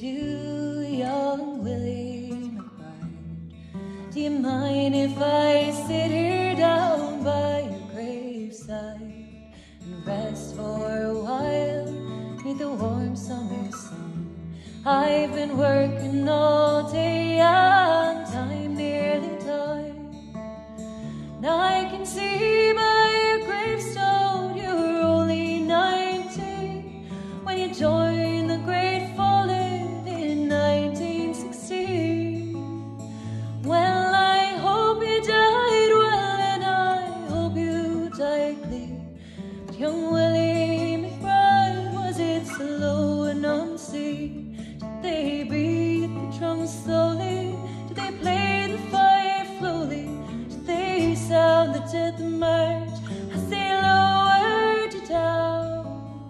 do, young Willie McBride? Do you mind if I sit here down by your graveside and rest for a while neath the warm summer sun? I've been working all day and I'm nearly done. Now I can see young Willie McBride, was it slow and unseen? Did they beat the drums slowly? Did they play the fife slowly? Did they sound the death march as they lowered you down?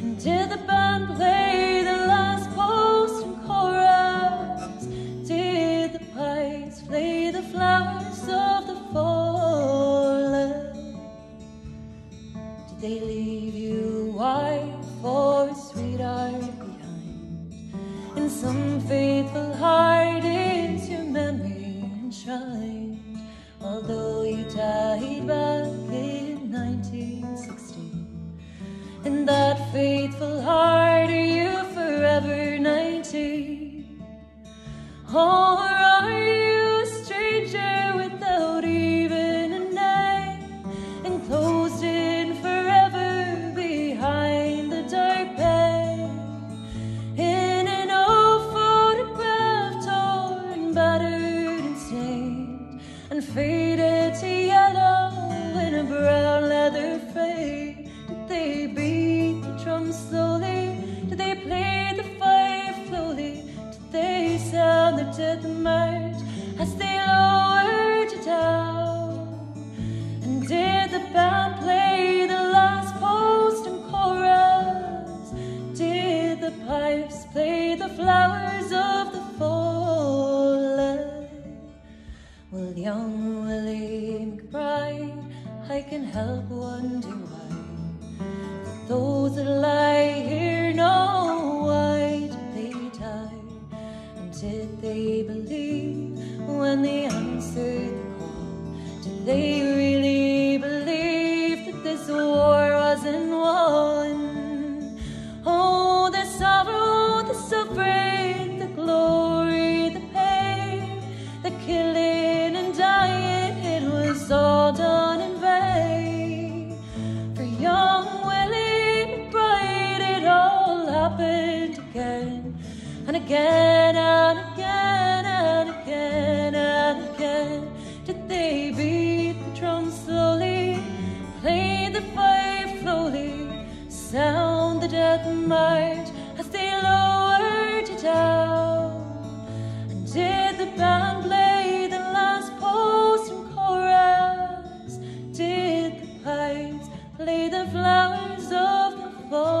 And did the band play the last post and chorus? Did the pipes play the flowers of the fallen? They leave you wife or a sweetheart behind? In some faithful heart is your memory enshrined. Although you died back in 1916. In that faithful heart, are you forever 19? Or they beat the drum slowly? Did they play the fife slowly? Did they sound the death march as they lowered you down? And did the band play the last post and chorus? Did the pipes play the flowers of the fallen? Well, young Willie McBride, I can help wonder why those that lie here know why did they die? And did they believe when they answered the call? Did they really believe that this war wasn't won? and again and again and again and again did they beat the drum slowly, played the fife slowly, sound the death march as they lowered it down. And did the band play the last post and chorus? Did the pipes play the flowers of the fall?